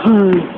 Hmm.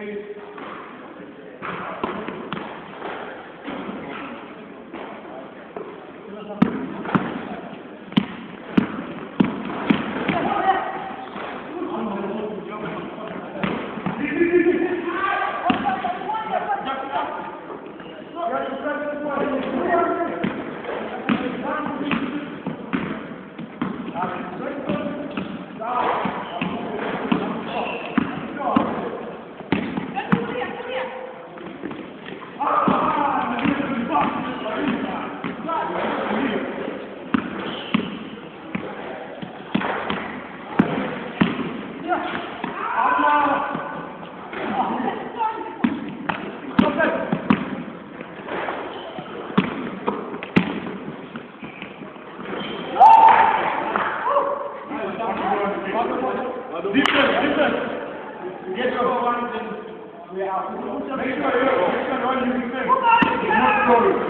Thank you. Defense, defense. Get your in. We have. Make sure you, make sure you defend.